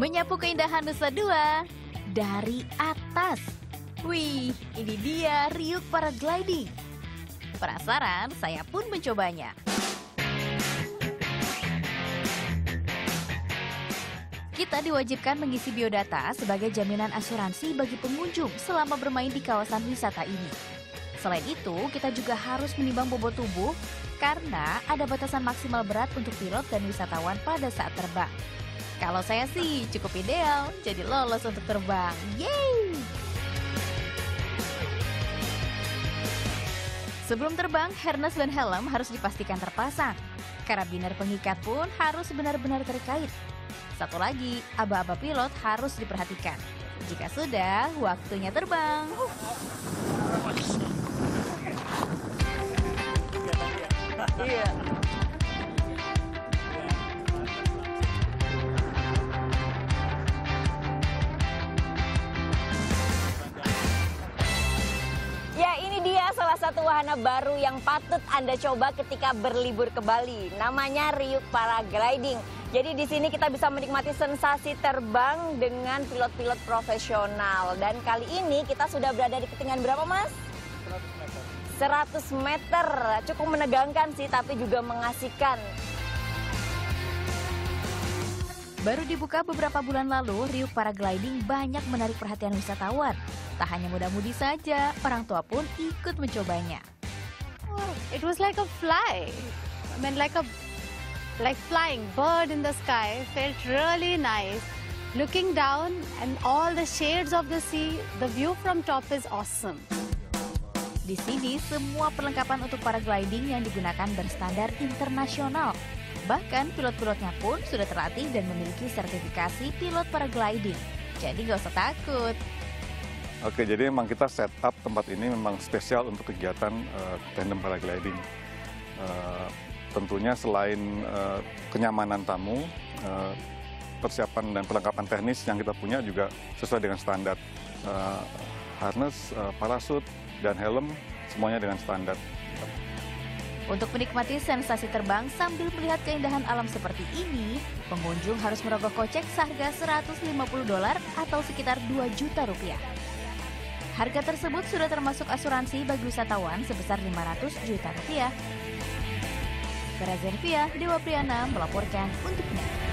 Menyapu keindahan Nusa Dua dari atas. Wih, ini dia Ryuk Paragliding. Penasaran? Saya pun mencobanya. Kita diwajibkan mengisi biodata sebagai jaminan asuransi bagi pengunjung selama bermain di kawasan wisata ini. Selain itu, kita juga harus menimbang bobot tubuh karena ada batasan maksimal berat untuk pilot dan wisatawan pada saat terbang. Kalau saya sih cukup ideal, jadi lolos untuk terbang. Yeay! Sebelum terbang, harness dan helm harus dipastikan terpasang. Karabiner pengikat pun harus benar-benar terkait. Satu lagi, aba-aba pilot harus diperhatikan. Jika sudah, waktunya terbang. Satu wahana baru yang patut Anda coba ketika berlibur ke Bali. Namanya Ryuk Paragliding. Jadi di sini kita bisa menikmati sensasi terbang dengan pilot-pilot profesional. Dan kali ini kita sudah berada di ketinggian berapa mas? 100 meter. Cukup menegangkan sih tapi juga mengasihkan. Baru dibuka beberapa bulan lalu, Ryuk Paragliding banyak menarik perhatian wisatawan. Tak hanya muda-mudi saja, orang tua pun ikut mencobanya. It was like a fly. I mean, like a like flying bird in the sky. Felt really nice. Looking down and all the shades of the sea, the view from top is awesome. Di sini, semua perlengkapan untuk paragliding yang digunakan berstandar internasional. Bahkan pilot-pilotnya pun sudah terlatih dan memiliki sertifikasi pilot paragliding. Jadi gak usah takut. Oke, jadi memang kita setup tempat ini memang spesial untuk kegiatan uh, tandem paragliding. Uh, tentunya selain uh, kenyamanan tamu, uh, persiapan dan perlengkapan teknis yang kita punya juga sesuai dengan standar. Uh, harness, uh, parasut, dan helm semuanya dengan standar. Untuk menikmati sensasi terbang sambil melihat keindahan alam seperti ini, pengunjung harus merogoh kocek seharga 150 dolar atau sekitar 2 juta rupiah. Harga tersebut sudah termasuk asuransi bagi wisatawan sebesar 500 juta rupiah. Vera Zenvia, Dewa Priyana melaporkan untuk NET.